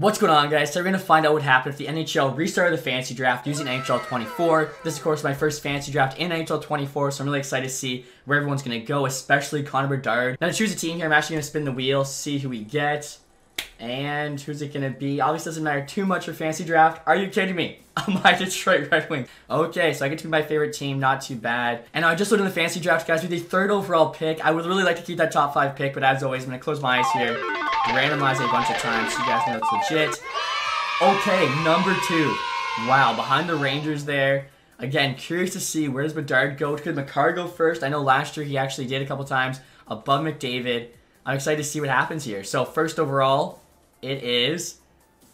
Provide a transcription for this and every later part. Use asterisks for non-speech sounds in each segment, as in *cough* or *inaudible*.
What's going on guys? So we're going to find out what happened if the NHL restarted the fantasy draft using NHL 24. This is of course my first fantasy draft in NHL 24, so I'm really excited to see where everyone's going to go, especially Connor Bedard. Now to choose a team here, I'm actually going to spin the wheel, see who we get. And who's it going to be? Obviously doesn't matter too much for fantasy draft. Are you kidding me? *laughs* my Detroit Red Wing. Okay, so I get to be my favorite team, not too bad. And I just looked in the fantasy draft, guys, with the third overall pick. I would really like to keep that top five pick, but as always, I'm going to close my eyes here randomize a bunch of times so you guys know it's legit. Okay, number two. Wow, behind the Rangers there. Again, curious to see where does Bedard go? Could Makar go first? I know last year he actually did a couple times above McDavid. I'm excited to see what happens here. So first overall, it is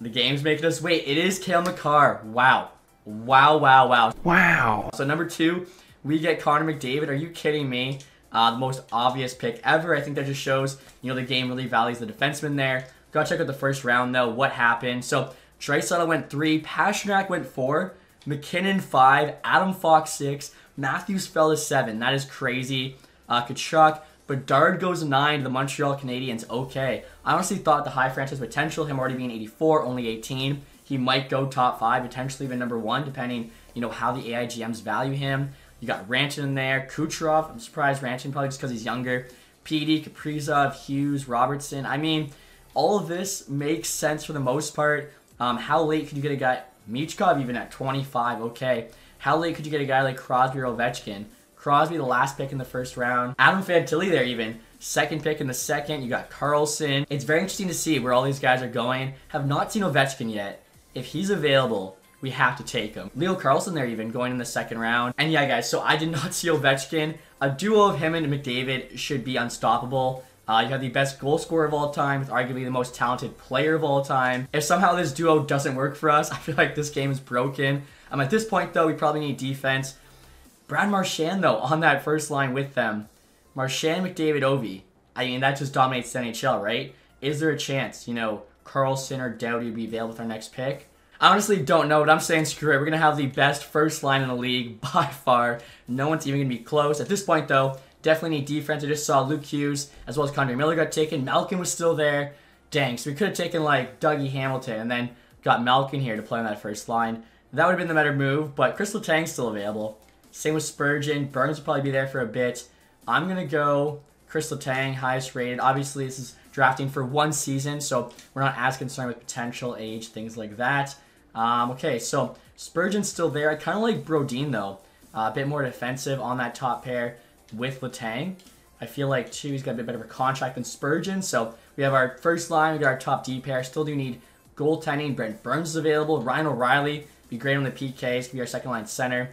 the game's making us wait. It is Cale Makar. Wow. Wow, wow, wow. Wow. So number two, we get Connor McDavid. Are you kidding me? Uh, the most obvious pick ever. I think that just shows, you know, the game really values the defenseman there. Gotta check out the first round, though. What happened? So, Draisaitl went three, Pastrnak went four, MacKinnon five, Adam Fox six, Matthews fell to seven. That is crazy. Uh, Tkachuk, Bedard goes nine to the Montreal Canadiens. Okay. I honestly thought the high franchise potential, him already being 84, only 18, he might go top five, potentially even number one, depending, you know, how the AIGMs value him. You got Rantanen in there. Kucherov. I'm surprised Rantanen probably just because he's younger. PD, Kaprizov, Hughes, Robertson. I mean, all of this makes sense for the most part. Um, how late could you get a guy? Michkov even at 25. Okay. How late could you get a guy like Crosby or Ovechkin? Crosby, the last pick in the first round. Adam Fantilli there even. Second pick in the second. You got Carlson. It's very interesting to see where all these guys are going. Have not seen Ovechkin yet. If he's available, we have to take him. Leo Carlsson there even going in the second round. And yeah, guys, so I did not *laughs* see Ovechkin. A duo of him and McDavid should be unstoppable. Uh, you have the best goal scorer of all time with arguably the most talented player of all time. If somehow this duo doesn't work for us, *laughs* I feel like this game is broken. Um, at this point, though, we probably need defense. Brad Marchand, though, on that first line with them. Marchand, McDavid, Ovi. I mean, that just dominates the NHL, right? Is there a chance, you know, Carlson or Doughty will be available with our next pick? I honestly don't know, but I'm saying screw it. We're going to have the best first line in the league *laughs* by far. No one's even going to be close. At this point, though, definitely need defense. I just saw Luke Hughes as well as K'Andre Miller got taken. Malkin was still there. Dang, so we could have taken like Dougie Hamilton and then got Malkin here to play on that first line. That would have been the better move, but Kris Letang's still available. Same with Spurgeon. Burns will probably be there for a bit. I'm going to go Kris Letang, highest rated. Obviously, this is drafting for one season, so we're not as concerned with potential age, things like that. Um, okay, so Spurgeon's still there. I kind of like Brodin, though. Uh, a bit more defensive on that top pair with Letang. I feel like, too, he's got a bit better of a contract than Spurgeon. So we have our first line. We got our top D pair. Still do need goaltending. Brent Burns is available. Ryan O'Reilly be great on the PKs. Be our second line center.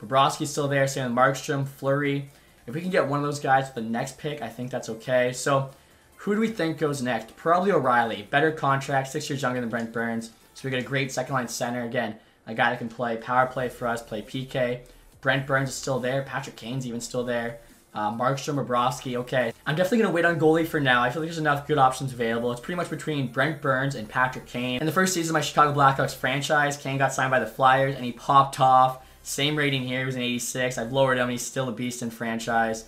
Bobrovsky's still there. With Markstrom, Fleury. If we can get one of those guys for the next pick, I think that's okay. So who do we think goes next? Probably O'Reilly. Better contract, six years younger than Brent Burns. So we get a great second line center. Again, a guy that can play power play for us, play PK. Brent Burns is still there. Patrick Kane's even still there. Uh, Markstrom, Bobrovsky, okay. I'm definitely going to wait on goalie for now. I feel like there's enough good options available. It's pretty much between Brent Burns and Patrick Kane. In the first season of my Chicago Blackhawks franchise, Kane got signed by the Flyers and he popped off. Same rating here. He was an 86. I've lowered him. He's still a beast in franchise.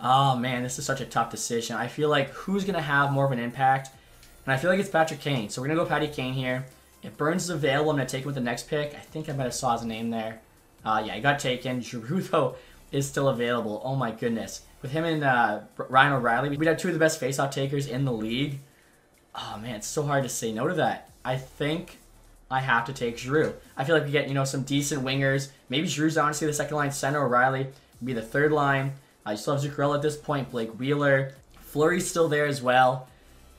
Oh, man, this is such a tough decision. I feel like who's going to have more of an impact? And I feel like it's Patrick Kane. So we're going to go Patty Kane here. If Burns is available, I'm going to take him with the next pick. I think I might have saw his name there. Uh, yeah, he got taken. *laughs* Giroux, though, is still available. Oh, my goodness. With him and uh, Ryan O'Reilly, we'd have two of the best faceoff takers in the league. Oh, man, it's so hard to say no to that. I think I have to take Giroux. I feel like we get, you know, some decent wingers. Maybe Giroux's honestly the second line center. O'Reilly would be the third line. I uh, still have Zuccarello at this point. Blake Wheeler. Fleury's still there as well.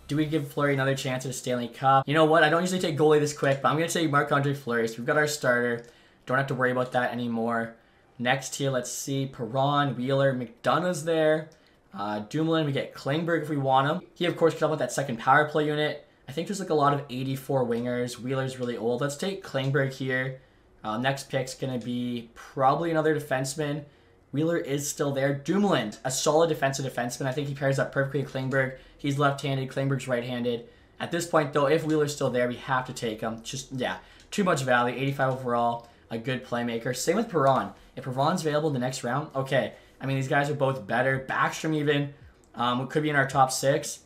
Do we give Fleury another chance at a Stanley Cup? You know what? I don't usually take goalie this quick, but I'm going to take Marc-Andre Fleury. So we've got our starter. Don't have to worry about that anymore. Next here, let's see. Perron, Wheeler, McDonough's there. Uh, Dumoulin, we get Klingberg if we want him. He, of course, could help with that second power play unit. I think there's like a lot of 84 wingers. Wheeler's really old. Let's take Klingberg here. Uh, next pick's going to be probably another defenseman. Wheeler is still there. Dumoulin, a solid defensive defenseman. I think he pairs up perfectly with Klingberg. He's left-handed. Klingberg's right-handed. At this point, though, if Wheeler's still there, we have to take him. Just, yeah, too much value. 85 overall, a good playmaker. Same with Perron. If Perron's available in the next round, okay. I mean, these guys are both better. Backstrom even um, could be in our top six.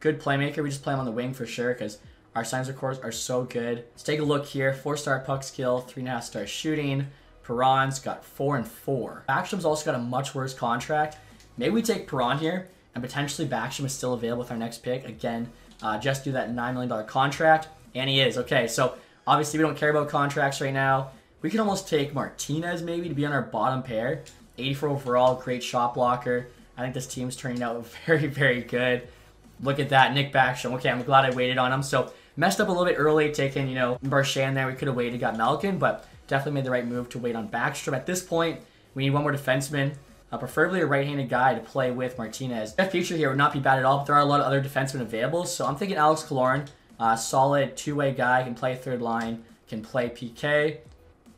Good playmaker. We just play him on the wing for sure because Our signs, of course, are so good. Let's take a look here. Four-star puck skill, three and a half star shooting. Perron's got four and four. Backstrom's also got a much worse contract. Maybe we take Perron here, and potentially Backstrom is still available with our next pick. Again, uh, just do that $9 million contract, and he is. Okay, so obviously we don't care about contracts right now. We can almost take Martinez maybe to be on our bottom pair. 84 overall, great shot blocker. I think this team's turning out *laughs* very, very good. Look at that, Nick Backstrom. Okay, I'm glad I waited on him. So messed up a little bit early, taking, you know, Marchand there. We could have waited, got Malkin, but definitely made the right move to wait on Backstrom. At this point, we need one more defenseman, uh, preferably a right-handed guy to play with Martinez. Jeff Petry here would not be bad at all, but there are a lot of other defensemen available, so I'm thinking Alex Killorn, uh, solid two-way guy, can play third line, can play PK.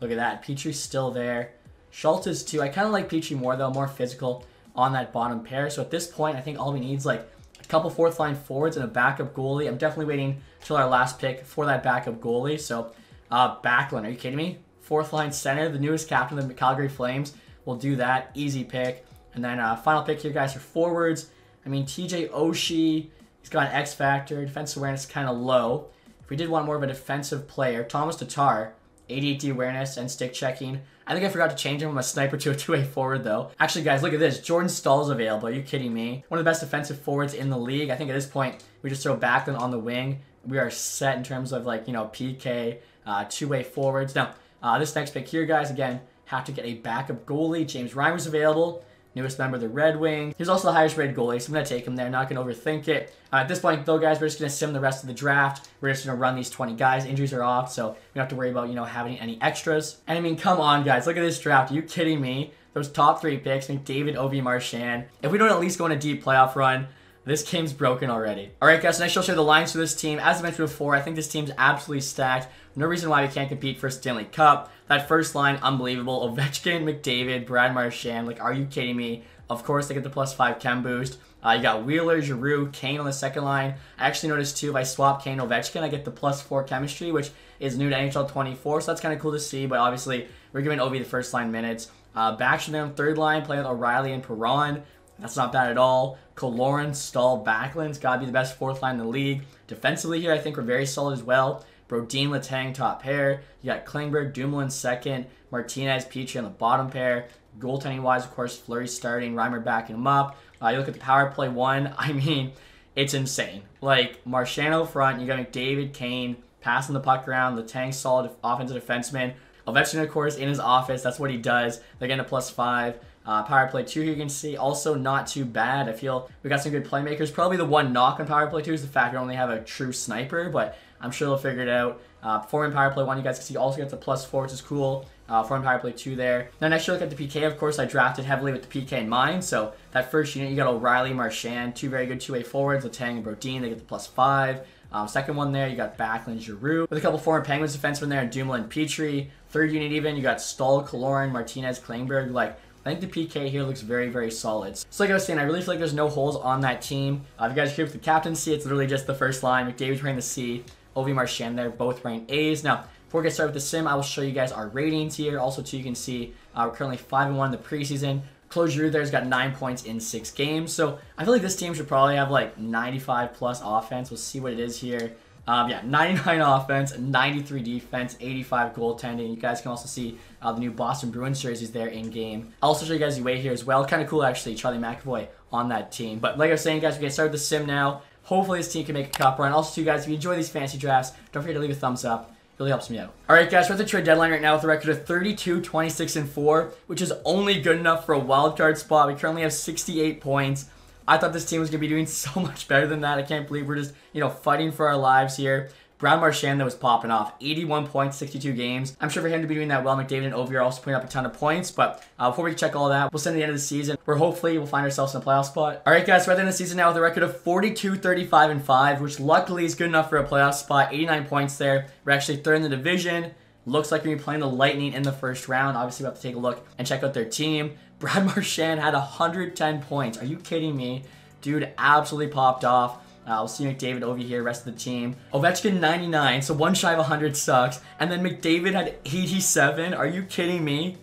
Look at that, Petry's still there. Schultz is too. I kind of like Petry more, though, more physical on that bottom pair. So at this point, I think all we need is like a couple fourth line forwards and a backup goalie. I'm definitely waiting till our last pick for that backup goalie. So uh, Backlund, are you kidding me? Fourth line center, the newest captain of the Calgary Flames. We'll do that. Easy pick. And then uh, final pick here, guys, for forwards. I mean, TJ Oshie, he's got an X factor. Defensive awareness kind of low. If we did want more of a defensive player, Thomas Tatar, 88 awareness and stick checking. I think I forgot to change him from a sniper to a *laughs* two-way forward, though. Actually, guys, look at this. Jordan Staal's available. Are you kidding me? One of the best defensive forwards in the league. I think at this point, we just throw Backlund on the wing. We are set in terms of, like, you know, PK, uh, two-way forwards. Now, uh, this next pick here, guys, again, have to get a backup goalie. James Reimer's available newest member of the Red Wings. He's also the highest rated goalie, so I'm going to take him there. Not going to overthink it. Uh, at this point, though, guys, we're just going to sim the rest of the draft. We're just going to run these 20 guys. Injuries are off, so we don't have to worry about, you know, having any extras. And I mean, come on, guys. Look at this draft. Are you kidding me? Those top three picks, McDavid, Ovi, Marchand. If we don't at least go on a deep playoff run, this game's broken already. All right, guys, next I'll show the lines for this team. As I mentioned before, I think this team's absolutely stacked. No reason why we can't compete for Stanley Cup. That first line, unbelievable. Ovechkin, *laughs* McDavid, Brad Marchand. Like, are you kidding me? Of course, they get the plus five chem boost. Uh, you got Wheeler, Giroux, Kane on the second line. I actually noticed too, if I swap Kane Ovechkin, I get the plus four chemistry, which is new to NHL 24, so that's kind of cool to see. But obviously, we're giving Ovi the first line minutes. Uh, Backstrom third line, playing with O'Reilly and Perron. That's not bad at all. Killorn, Staal, Backlund's got to be the best fourth line in the league. Defensively here, I think we're very solid as well. Brodin, Letang, top pair. You got Klingberg, Dumoulin second. Martinez, Petry on the bottom pair. Goaltending wise, of course, Fleury starting, Reimer backing him up. Uh, you look at the power play one, *laughs* I mean, it's insane. Like, Marchand front, you got McDavid, Kane, passing the puck around, Letang solid offensive defenseman. Ovechkin, of course, in his office, that's what he does. They're getting a plus five. Uh, power play two here you can see also not too bad. I feel we got some good playmakers. Probably the one knock on power play two is the fact we only have a true sniper, but I'm sure they'll figure it out. Uh, four in power play one, you guys can see also gets a plus four, which is cool. Uh, four power play two there. Now next you look at the PK, of course, I drafted heavily with the PK in mind. So that first unit, you got O'Reilly, Marchand, two very good two-way forwards, Letang and Brodin, they get the plus five. Um, second one there, you got Backlund, Giroux, with a couple foreign Penguins defensemen there, Dumoulin, Petry. Third unit even, you got Staal, Killorn, Martinez, Klingberg. Like, I think the PK here looks very, very solid. So like I was saying, I really feel like there's no holes on that team. Uh, if you guys with the captaincy, it's literally just the first line. McDavid's wearing the C, Ovi Marchand there, both wearing A's. Now, before we get started with the sim, I will show you guys our ratings here. Also, too, you can see uh, we're currently 5 and 1 in the preseason. Claude Giroux there's got 9 points in 6 games. So I feel like this team should probably have like 95 plus offense. We'll see what it is here. Um, yeah, 99 *laughs* offense, 93 defense, 85 goaltending. You guys can also see uh, the new Boston Bruins jerseys there in game. I'll also show you guys the way here as well. Kind of cool, actually, Charlie McAvoy on that team. But like I was saying, guys, we get started the sim now. Hopefully this team can make a cup run. Also, too, guys, if you enjoy these fantasy drafts, don't forget to leave a thumbs up. It really helps me out. All right, guys, we're at the trade deadline right now with a record of 32, 26, and 4, which is only good enough for a wild card spot. We currently have 68 points. I thought this team was going to be doing *laughs* so much better than that. I can't believe we're just, you know, fighting for our lives here. Brad Marchand that was popping off. 81 points, 62 games. I'm sure for him to be doing that well, McDavid and Ovi are also putting up a ton of points. But uh, before we check all that, we'll send the end of the season where hopefully we'll find ourselves in a playoff spot. All right, guys, we're at the end of the season now with a record of 42, 35, and 5, which luckily is good enough for a playoff spot. 89 points there. We're actually third in the division. Looks like we're going to be playing the Lightning in the first round. Obviously, we have to take a look and check out their team. Brad *laughs* Marchand had 110 points. Are you kidding me? Dude absolutely popped off. Uh, we'll see McDavid over here, rest of the team. Ovechkin 99, so one shy of 100 sucks. And then McDavid had 87. Are you kidding me?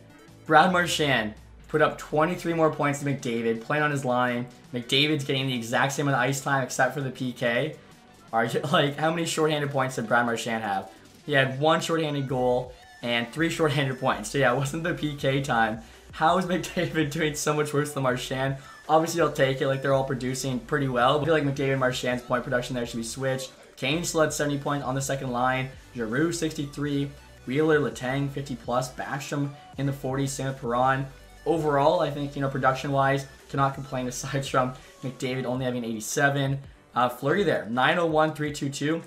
Brad Marchand put up 23 more points than McDavid, playing on his line. McDavid's getting the exact same amount of ice time except for the PK. Are you, *laughs* like how many shorthanded points did Brad Marchand have? He had one shorthanded goal and three shorthanded points. So yeah, it wasn't the PK time. How is McDavid doing so much worse than Marchand? Obviously, I'll take it. Like they're all producing pretty well. I feel like McDavid and Marchand's point production there should be switched. Kane still had 70 points on the second line. Giroux 63. Wheeler, Letang 50 plus. Basham in the 40s. Same with Perron. Overall, I think you know production wise, cannot complain *laughs* aside from McDavid only having 87. Uh, Fleury there 901 322.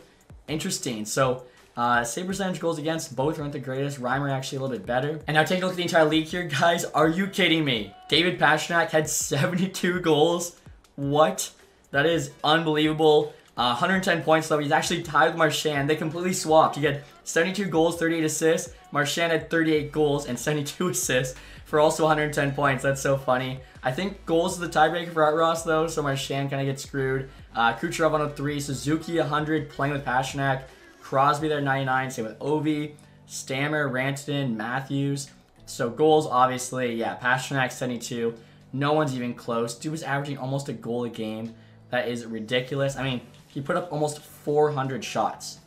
Interesting. So uh, save percentage goals against, both aren't the greatest. Reimer actually a little bit better. And now take a look at the entire league here, guys. Are you kidding me? David Pastrnak had *laughs* 72 goals. What? That is unbelievable. Uh, 110 points though. He's actually tied with Marchand. They completely swapped. He had 72 goals, 38 assists. Marchand had 38 goals and *laughs* 72 assists for also 110 points. That's so funny. I think goals is the tiebreaker for Art Ross though, so Marchand kind of gets screwed. Uh, Kucherov 103, Suzuki 100, playing with Pastrnak. Crosby there 99, same with Ovi, Stammer, Rantanen, Matthews. So goals, obviously, yeah, Pastrnak 72. No one's even close. Dude was averaging almost a goal a game. That is ridiculous. I mean, he put up almost 400 shots.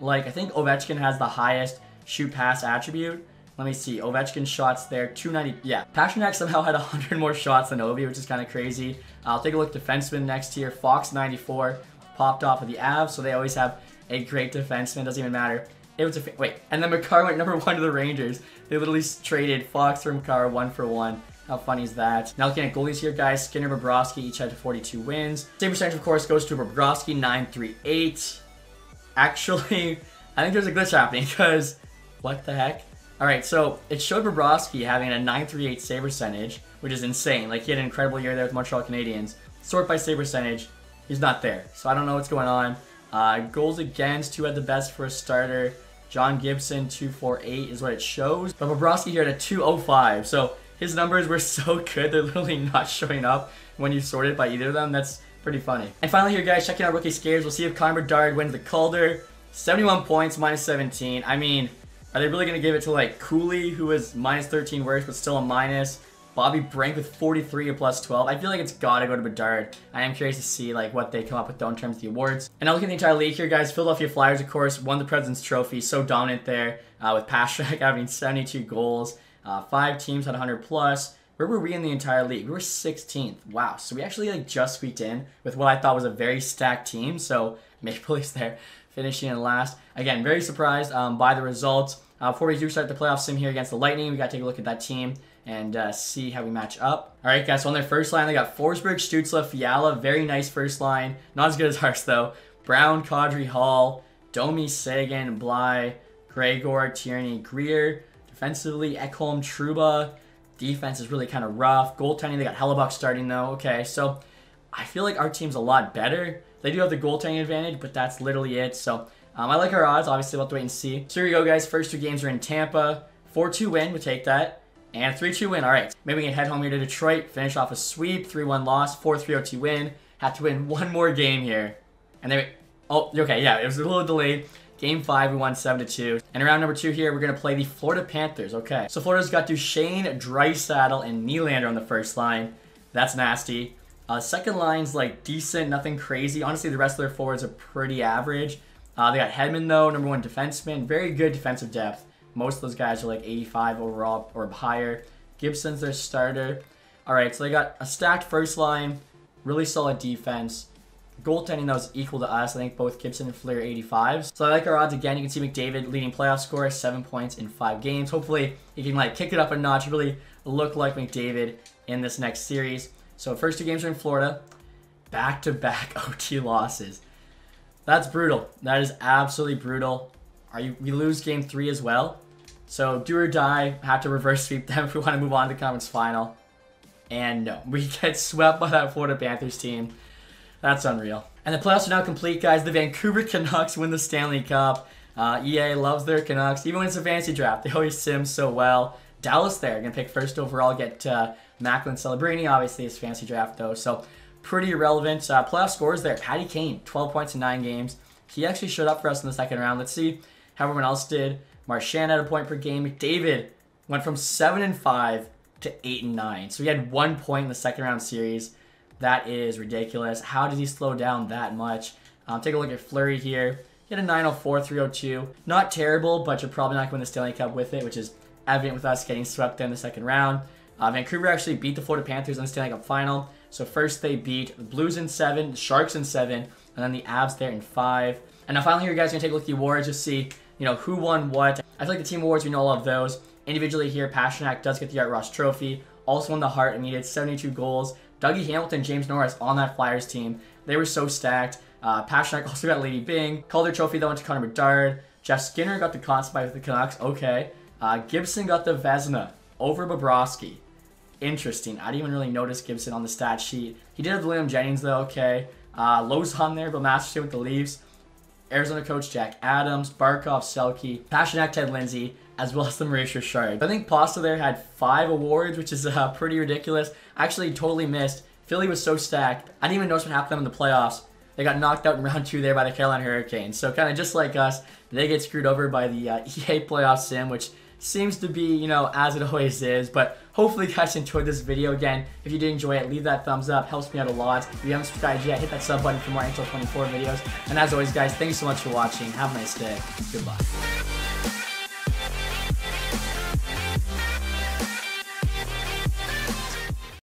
Like, I think Ovechkin has the highest shoot pass attribute. Let me see. Ovechkin shots there, 290. Yeah, Pastrnak somehow had 100 more shots than Ovi, which is kind of crazy. I'll take a look defenseman next here. Fox 94 popped off of the Avs, so they always have a great defenseman. Doesn't even matter. It was a wait, and then Makar went number one to the Rangers. They literally traded Fox for Makar one for one. How funny is that? Now looking at goalies here, guys. Skinner, Bobrovsky each had 42 wins. Same percentage, of course, goes to Bobrovsky, 938. Actually, *laughs* I think there's a glitch happening because what the heck? All right, so it showed Bobrovsky having a 938 save percentage, which is insane. Like he had an incredible year there with Montreal Canadiens. Sort by save percentage, he's not there. So I don't know what's going on. Uh, goals against, who had the best for a starter? John Gibson, 248 is what it shows. But Bobrovsky here at a 205. So his numbers were *laughs* so good, they're literally not showing up when you sort it by either of them. That's pretty funny. And finally here, guys, checking out rookie scares. We'll see if Connor Bedard wins the Calder. 71 points, minus 17. I mean, are they really going to give it to, like, Cooley, who is minus 13 worse, but still a minus? Bobby Brink with 43 or plus 12. I feel like it's got to go to Bedard. I am curious to see like what they come up with though in terms of the awards. And now looking at the entire league here, guys, Philadelphia Flyers, of course, won the President's Trophy. So dominant there uh, with Pastrnak *laughs* having 72 goals. Uh, five teams had 100 plus. Where were we in the entire league? We were 16th. Wow. So we actually like just squeaked in with what I thought was a very stacked team. So *laughs* Maple Leafs there finishing in last. Again, very surprised um, by the results. Uh, before we do start the playoff sim here against the Lightning, we got to take a look at that team and uh, see how we match up. All right, guys, so on their first line, they got Forsberg, Stützle, Fiala. Very nice first line. Not as good as ours, though. Brown, Kadri, Hall, Domi, Sagan, Bly, Gregor, Tierney, Greer. Defensively, Ekholm, Trouba. Defense is really kind of rough. Goaltending, they got Hellebuyck starting, though. Okay, so I feel like our team's a lot better. They do have the goaltending advantage, but that's literally it. So um, I like our odds. Obviously, we'll have to wait and see. So here we go, guys. First two games are in Tampa. 4-2 win. We take that. And 3-2 win. All right. Maybe we can head home here to Detroit, finish off a sweep, 3-1 loss, 4-3 OT win. Have to win one more game here. And then, oh, okay, yeah, it was a little delayed. Game 5, we won 7-2. And around number 2 here, we're going to play the Florida Panthers. Okay. So Florida's got Duchene, Draisaitl, and Nylander on the first line. That's nasty. Uh, second line's like decent, nothing crazy. Honestly, the rest of their forwards are pretty average. Uh, they got Hedman though, number one defenseman, very good defensive depth. Most of those guys are like 85 overall or higher. Gibson's their starter. All right, so they got a stacked first line, really solid defense. Goaltending that was equal to us. I think both Gibson and Flair 85s. So I like our odds again. You can see McDavid leading playoff score, seven points in five games. Hopefully he can like kick it up a notch, really look like McDavid in this next series. So first two games are in Florida, back to back OT losses. That's brutal. That is absolutely brutal. Are you? We lose game three as well. So do or die, have to reverse sweep them if *laughs* we want to move on to conference final. And no, we *laughs* get swept by that Florida Panthers team. That's unreal. And the playoffs are now complete, guys. The Vancouver *laughs* Canucks win the Stanley Cup. Uh, EA loves their Canucks. Even when it's a fantasy draft, they always sim so well. Dallas there, gonna pick first overall, get uh, Macklin Celebrini. Obviously, it's fantasy draft though, so pretty irrelevant. Uh, playoff scores there. Patty Kane, 12 points in nine games. He actually showed up for us in the second round. Let's see how everyone else did. Marchand had a point per game. David went from 7 and 5 to 8 and 9. So he had one point in the second round series. That is ridiculous. How did he slow down that much? Um, take a look at Fleury here. He had a 904, 302. Not terrible, but you're probably not going to win the Stanley Cup with it, which is evident with us getting swept in the second round. Uh, Vancouver actually beat the Florida Panthers in the Stanley Cup final. So first they beat the Blues in seven, the Sharks in seven, and then the Avs there in five. And now finally here, you guys gonna take a look at the awards, just see you know who won what. I feel like the team awards, we know all of those. Individually here, Pastrnak does get the Art Ross Trophy. Also won the Hart and he needed 72 goals. Dougie Hamilton, James Norris on that Flyers team. They were so stacked. Uh, *laughs* also got Lady Byng. Calder Trophy that went to Connor Bedard. Jeff Skinner got the Conn Smythe with the Canucks. Okay. Uh, Gibson got the Vezina over Bobrovsky. Interesting. I didn't even really notice Gibson on the stat sheet. He did have William Jennings though. Okay. Uh, Lowe's on there, but Master with the Leafs. Arizona coach Jack Adams, Barkov, Selke, Pastrnak, Ted Lindsay, as well *laughs* as the Maurice Richard. I think Pasta there had five awards, which is uh, pretty ridiculous. Actually totally missed. Philly was so stacked. I didn't even notice what happened to them in the playoffs. They got knocked out in round two there by the Carolina Hurricanes. So kind of just like us, they get screwed over by the uh, *laughs* EA playoff sim, which seems to be, you know, as it always is. But hopefully you guys enjoyed this video. Again, if you did enjoy it, leave that thumbs up. Helps me out a lot. If you haven't subscribed yet, hit that sub button for more NHL 24 videos. And as always, guys, thanks so much for watching. Have a nice day. Goodbye.